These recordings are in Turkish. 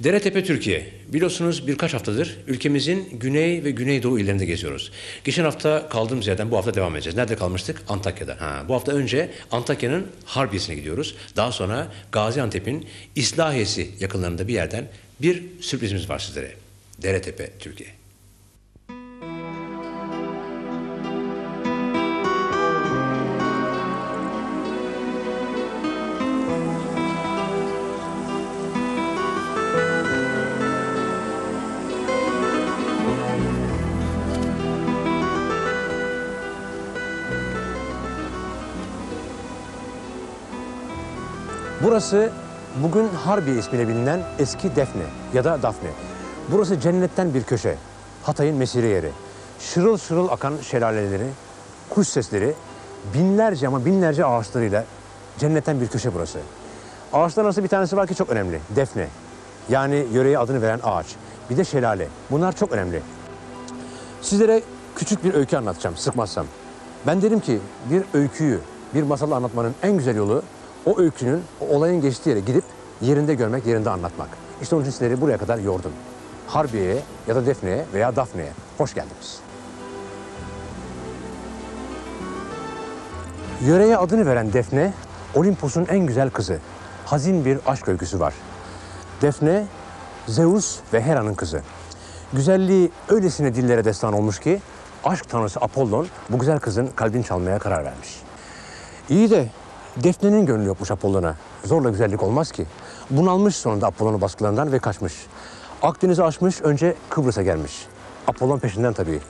Deretepe Türkiye. Biliyorsunuz birkaç haftadır ülkemizin güney ve güneydoğu illerinde geziyoruz. Geçen hafta kaldığımız yerden bu hafta devam edeceğiz. Nerede kalmıştık? Antakya'da. Ha, bu hafta önce Antakya'nın Harbiye'sine gidiyoruz. Daha sonra Gaziantep'in İslahiyesi yakınlarında bir yerden bir sürprizimiz var sizlere. Deretepe Türkiye. Burası bugün Harbiye ismiyle bilinen eski Defne ya da Dafne. Burası cennetten bir köşe. Hatay'ın mesire yeri. Şırıl şırıl akan şelaleleri, kuş sesleri, binlerce ama binlerce ağaçlarıyla cennetten bir köşe burası. Ağaçların arasında bir tanesi var ki çok önemli. Defne. Yani yöreye adını veren ağaç. Bir de şelale. Bunlar çok önemli. Sizlere küçük bir öykü anlatacağım sıkmazsam. Ben derim ki bir öyküyü, bir masalı anlatmanın en güzel yolu o öykünün, o olayın geçtiği yere gidip yerinde görmek, yerinde anlatmak. İşte onun için sizleri buraya kadar yordum. Harbiye'ye ya da Defne'ye veya Dafne'ye hoş geldiniz. Yöreye adını veren Defne, Olimpos'un en güzel kızı. Hazin bir aşk öyküsü var. Defne, Zeus ve Hera'nın kızı. Güzelliği öylesine dillere destan olmuş ki aşk tanrısı Apollon bu güzel kızın kalbini çalmaya karar vermiş. İyi de Defne'nin gönlü yokmuş Apollon'a. Zorla güzellik olmaz ki. Bunalmış sonunda Apollon'un baskılarından ve kaçmış. Akdeniz'i aşmış önce Kıbrıs'a gelmiş. Apollon peşinden tabii.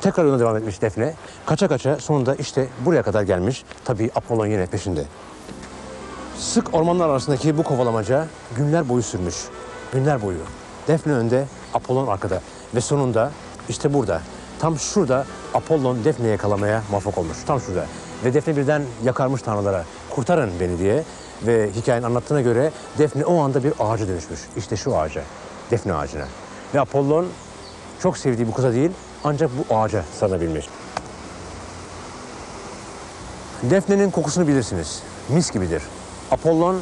Tekrar yoluna devam etmiş Defne. Kaça kaça sonunda işte buraya kadar gelmiş. Tabii Apollon yine peşinde. Sık ormanlar arasındaki bu kovalamaca günler boyu sürmüş. Günler boyu. Defne önde, Apollon arkada. Ve sonunda işte burada, tam şurada Apollon Defne'yi yakalamaya muvaffak olmuş. Tam şurada. Ve Defne birden yakarmış tanrılara. Kurtarın beni diye. Ve hikayenin anlattığına göre Defne o anda bir ağaca dönüşmüş. İşte şu ağaca. Defne ağacına. Ve Apollon çok sevdiği bu kıza değil ancak bu ağaca sarılabilmiş. Defne'nin kokusunu bilirsiniz. Mis gibidir. Apollon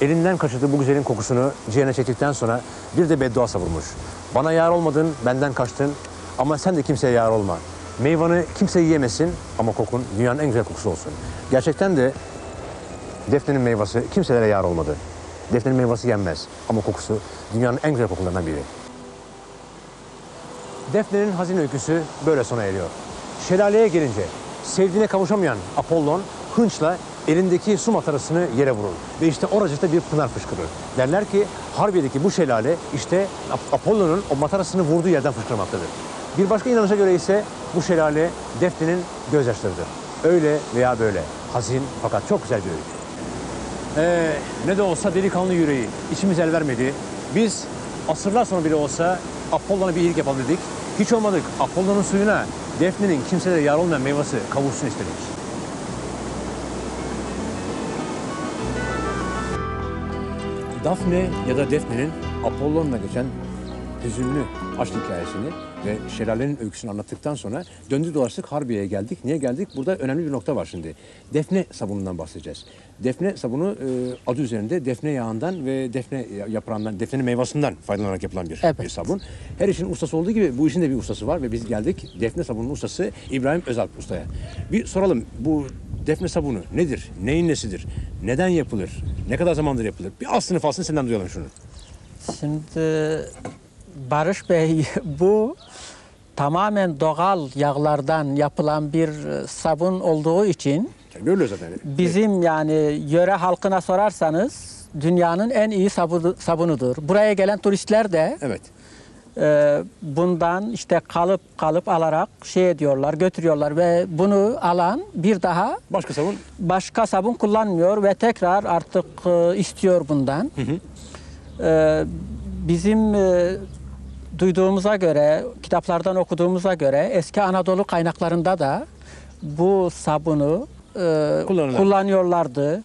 elinden kaçırdığı bu güzelin kokusunu ciğerine çektikten sonra bir de beddua savurmuş. Bana yar olmadın, benden kaçtın ama sen de kimseye yar olma. Meyvanı kimse yiyemesin ama kokun dünyanın en güzel kokusu olsun. Gerçekten de Defne'nin meyvesi kimselere yar olmadı. Defne'nin meyvesi yenmez ama kokusu dünyanın en güzel kokularından biri. Defne'nin hazin öyküsü böyle sona eriyor. Şelaleye gelince sevdiğine kavuşamayan Apollon hınçla elindeki su matarasını yere vurur. Ve işte oracıkta bir pınar fışkırır. Derler ki Harbiye'deki bu şelale işte Ap- Apollon'un o matarasını vurduğu yerden fışkırmaktadır. Bir başka inanışa göre ise bu şelale Defne'nin gözyaşlarıdır. Öyle veya böyle. Hazin fakat çok güzel bir öykü. Ee, ne de olsa delikanlı yüreği içimiz el vermedi. Biz asırlar sonra bile olsa Apollon'a bir iyilik yapalım dedik. Hiç olmadık. Apollon'un suyuna Defne'nin kimselere yar olmayan meyvesi kavuşsun istedik. Daphne ya da Defne'nin Apollon'la geçen hüzünlü aşk hikayesini ve şelalenin öyküsünü anlattıktan sonra döndü dolaştık Harbiye'ye geldik. Niye geldik? Burada önemli bir nokta var şimdi. Defne sabunundan bahsedeceğiz. Defne sabunu e, adı üzerinde defne yağından ve defne yaprağından, defnenin meyvasından faydalanarak yapılan bir, Evet. bir sabun. Her işin ustası olduğu gibi bu işin de bir ustası var ve biz geldik defne sabunun ustası İbrahim Özalp ustaya. Bir soralım bu defne sabunu nedir? Neyin nesidir? Neden yapılır? Ne kadar zamandır yapılır? Bir aslını faslını senden duyalım şunu. Şimdi Barış Bey bu tamamen doğal yağlardan yapılan bir e, sabun olduğu için Yani Görülüyor zaten. bizim yani yöre halkına sorarsanız dünyanın en iyi sabunu, sabunudur. Buraya gelen turistler de Evet. e, bundan işte kalıp kalıp alarak şey ediyorlar, götürüyorlar ve bunu alan bir daha Başka sabun başka sabun kullanmıyor ve tekrar artık e, istiyor bundan. E, bizim e, duyduğumuza göre, kitaplardan okuduğumuza göre eski Anadolu kaynaklarında da bu sabunu e, kullanıyorlardı.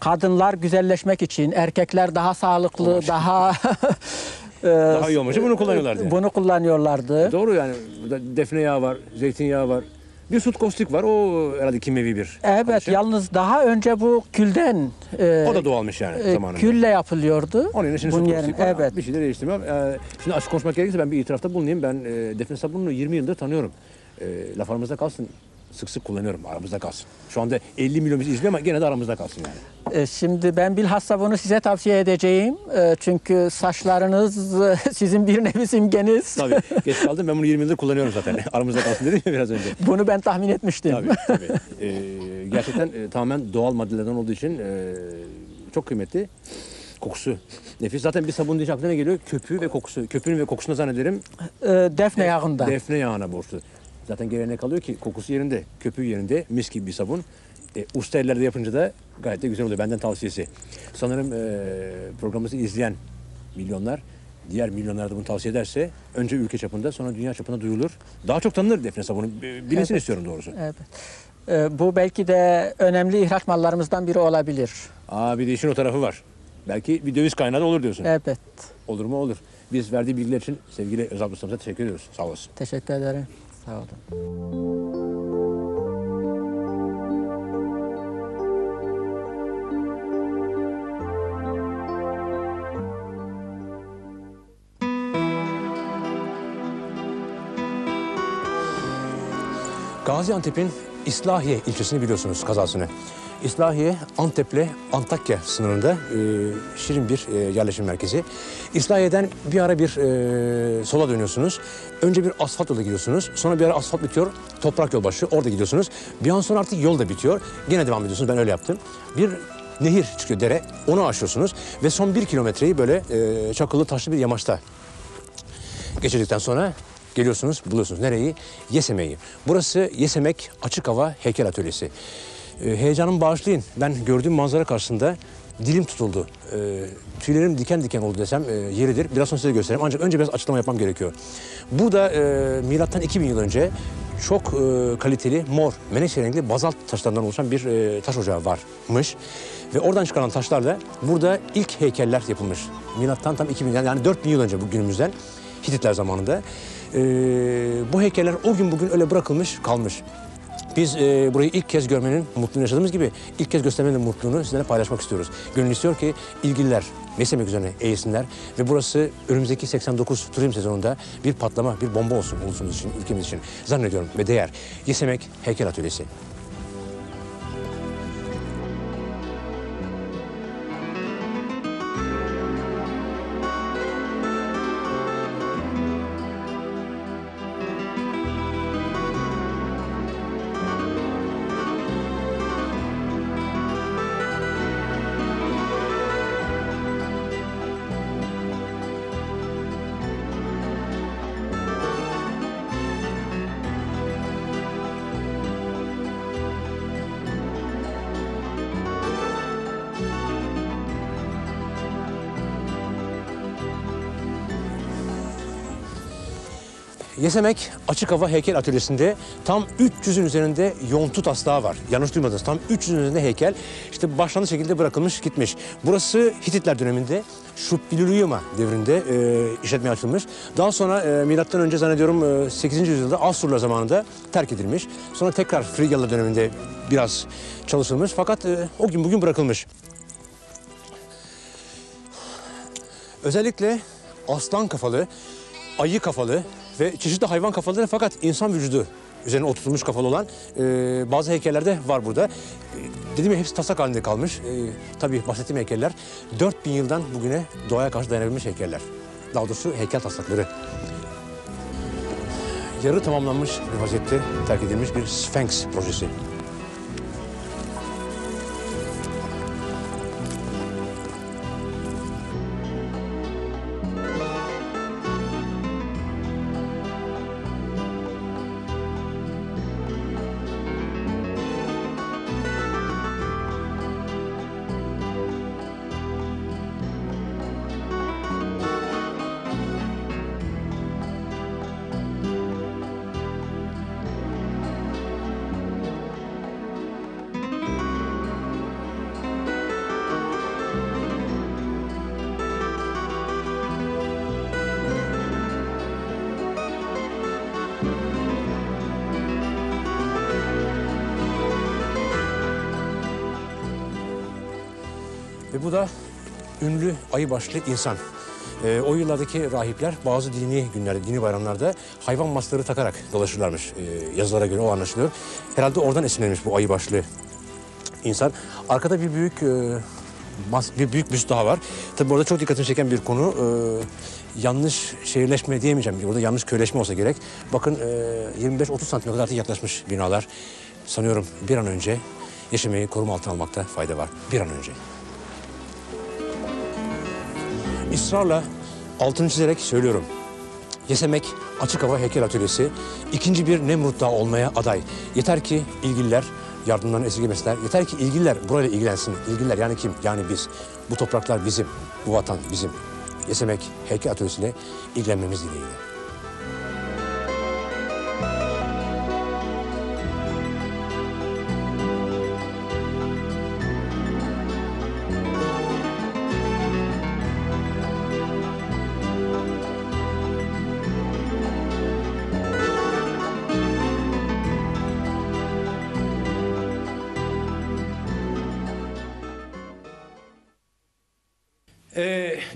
Kadınlar güzelleşmek için, erkekler daha sağlıklı, daha e, daha iyi için bunu kullanıyorlardı. yani. bunu kullanıyorlardı. Doğru yani. Defne yağı var, zeytinyağı var, Bir sut kostik var. O herhalde kimyevi bir. Evet karışım. yalnız daha önce bu külden e, O da doğalmış yani e, zamanında. külle yapılıyordu. Onun yerine şimdi Bunun su yerine- kostik var. evet. Bir şey de değiştirmem. Ee, şimdi açık konuşmak gerekirse ben bir itirafta bulunayım. Ben e, Defne sabununu 20 yıldır tanıyorum. E, laf aramızda kalsın. Sık sık kullanıyorum. Aramızda kalsın. Şu anda 50 milyon bizi izliyor ama gene de aramızda kalsın yani. E, Şimdi ben bilhassa bunu size tavsiye edeceğim. E, Çünkü saçlarınız e, sizin bir nevi simgeniz. Tabii. Geç kaldım. Ben bunu 20 yıldır kullanıyorum zaten. aramızda kalsın dedim ya biraz önce. Bunu ben tahmin etmiştim. Tabii tabii. Ee, gerçekten e, tamamen doğal maddelerden olduğu için e, çok kıymetli. Kokusu nefis. Zaten bir sabun deyince aklına geliyor? Köpüğü ve kokusu. Köpüğünü ve kokusunu zannederim E, Defne yağından. defne yağına borçlu. Zaten gelenek kalıyor ki kokusu yerinde, köpüğü yerinde, mis gibi bir sabun. E, usta ellerde yapınca da gayet de güzel oluyor. Benden tavsiyesi. Sanırım e, programımızı izleyen milyonlar, diğer milyonlar da bunu tavsiye ederse önce ülke çapında sonra dünya çapında duyulur. Daha çok tanınır defne sabunu. Bilinsin Evet. istiyorum doğrusu. Evet. E, Bu belki de önemli ihraç mallarımızdan biri olabilir. Aa bir de işin o tarafı var. Belki bir döviz kaynağı da olur diyorsun. Evet. Olur mu olur. Biz verdiği bilgiler için sevgili Özal Ustamıza teşekkür ediyoruz. Sağ olasın. Teşekkür ederim. Sağ olun. Gaziantep'in İslahiye ilçesini biliyorsunuz kazasını. İslahiye Antep'le Antakya sınırında e, şirin bir e, yerleşim merkezi. İslahiye'den bir ara bir e, sola dönüyorsunuz. Önce bir asfalt yola gidiyorsunuz. Sonra bir ara asfalt bitiyor. Toprak yol başı. Orada gidiyorsunuz. Bir an sonra artık yol da bitiyor. Gene devam ediyorsunuz. Ben öyle yaptım. Bir nehir çıkıyor dere. Onu aşıyorsunuz. Ve son bir kilometreyi böyle e, çakıllı taşlı bir yamaçta geçirdikten sonra geliyorsunuz buluyorsunuz. Nereyi? Yeseme'yi. Burası Yesemek Açık Hava Heykel Atölyesi. Ee, heyecanımı bağışlayın. Ben gördüğüm manzara karşısında dilim tutuldu. Ee, tüylerim diken diken oldu desem e, yeridir. Biraz sonra size göstereyim. Ancak önce biraz açıklama yapmam gerekiyor. Burada e, milattan 2000 yıl önce çok e, kaliteli mor menekşe renkli bazalt taşlarından oluşan bir e, taş ocağı varmış. Ve oradan çıkarılan taşlarla burada ilk heykeller yapılmış. Milattan tam 2000 yani 4000 yıl önce bu günümüzden. Hititler zamanında. Ee, bu heykeller o gün bugün öyle bırakılmış kalmış. Biz e, burayı ilk kez görmenin mutluluğunu yaşadığımız gibi ilk kez göstermenin mutluluğunu sizlerle paylaşmak istiyoruz. Gönül istiyor ki ilgililer meslemek üzerine eğilsinler ve burası önümüzdeki 89 turizm sezonunda bir patlama, bir bomba olsun ulusumuz için, ülkemiz için zannediyorum ve değer. Yesemek Heykel Atölyesi. Yesemek Açık Hava Heykel Atölyesi'nde tam 300'ün üzerinde yontu taslağı var. Yanlış duymadınız. Tam 300'ün üzerinde heykel. İşte başlandığı şekilde bırakılmış gitmiş. Burası Hititler döneminde Şupbiluriyuma devrinde e, işletmeye açılmış. Daha sonra e, milattan önce zannediyorum e, 8. yüzyılda Asurlar zamanında terk edilmiş. Sonra tekrar Frigyalılar döneminde biraz çalışılmış. Fakat e, o gün bugün bırakılmış. Özellikle aslan kafalı, ayı kafalı ve çeşitli hayvan kafaları fakat insan vücudu üzerine oturtulmuş kafalı olan e, bazı heykeller de var burada. E, dediğim gibi hepsi taslak halinde kalmış. E, tabii bahsettiğim heykeller 4000 yıldan bugüne doğaya karşı dayanabilmiş heykeller. Daha doğrusu heykel taslakları. Yarı tamamlanmış bir vaziyette terk edilmiş bir Sphinx projesi. Ve bu da ünlü ayı başlı insan. Ee, o yıllardaki rahipler bazı dini günlerde, dini bayramlarda hayvan masları takarak dolaşırlarmış. Ee, yazılara göre o anlaşılıyor. Herhalde oradan esinlenmiş bu ayı başlı insan. Arkada bir büyük e, mas, bir büyük büst daha var. Tabii burada çok dikkatimi çeken bir konu e, yanlış şehirleşme diyemeyeceğim. Burada yanlış köyleşme olsa gerek. Bakın e, 25-30 santime kadar artık yaklaşmış binalar. Sanıyorum bir an önce yaşamayı koruma altına almakta fayda var. Bir an önce. Israrla altını çizerek söylüyorum. Yesemek açık hava heykel atölyesi ikinci bir Nemrut Dağı olmaya aday. Yeter ki ilgililer yardımlarını esirgemesinler. Yeter ki ilgililer burayla ilgilensin. İlgililer yani kim? Yani biz. Bu topraklar bizim. Bu vatan bizim. Yesemek heykel atölyesiyle ilgilenmemiz dileğiyle.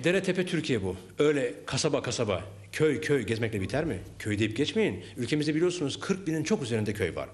Dere tepe Türkiye bu. Öyle kasaba kasaba, köy köy gezmekle biter mi? Köy deyip geçmeyin. Ülkemizde biliyorsunuz 40 binin çok üzerinde köy var.